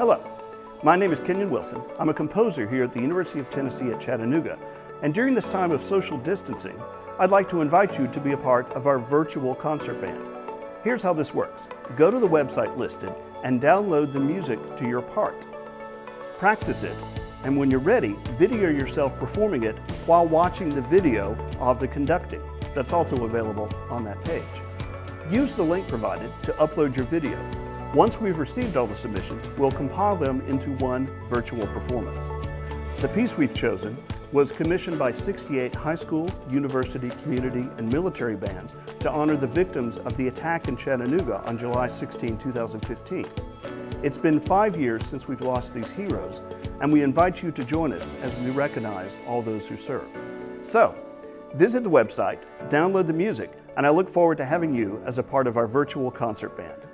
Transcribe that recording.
Hello, my name is Kenyon Wilson. I'm a composer here at the University of Tennessee at Chattanooga, and during this time of social distancing, I'd like to invite you to be a part of our virtual concert band. Here's how this works. Go to the website listed and download the music to your part. Practice it, and when you're ready, video yourself performing it while watching the video of the conducting. That's also available on that page. Use the link provided to upload your video. Once we've received all the submissions, we'll compile them into one virtual performance. The piece we've chosen was commissioned by 68 high school, university, community, and military bands to honor the victims of the attack in Chattanooga on July 16, 2015. It's been five years since we've lost these heroes, and we invite you to join us as we recognize all those who serve. So, visit the website, download the music, and I look forward to having you as a part of our virtual concert band.